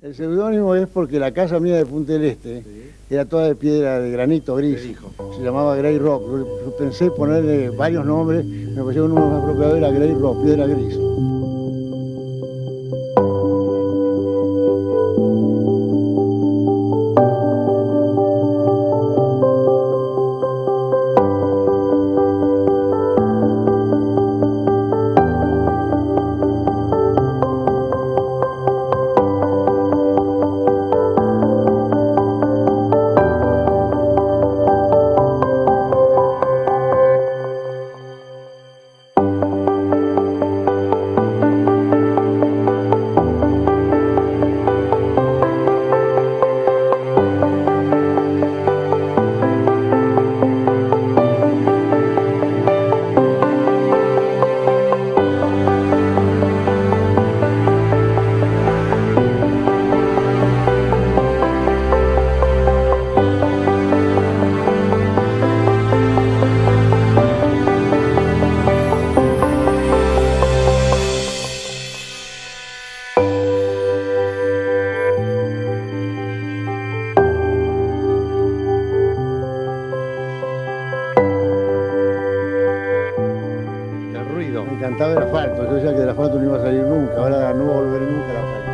El seudónimo es porque la casa mía de Punta del Este era toda de piedra de granito gris. Se llamaba Grey Rock. Yo pensé ponerle varios nombres, me pareció uno más apropiado era Grey Rock, piedra gris. encantado del asfalto. Yo decía que del asfalto no iba a salir nunca, ahora no volveré nunca al asfalto.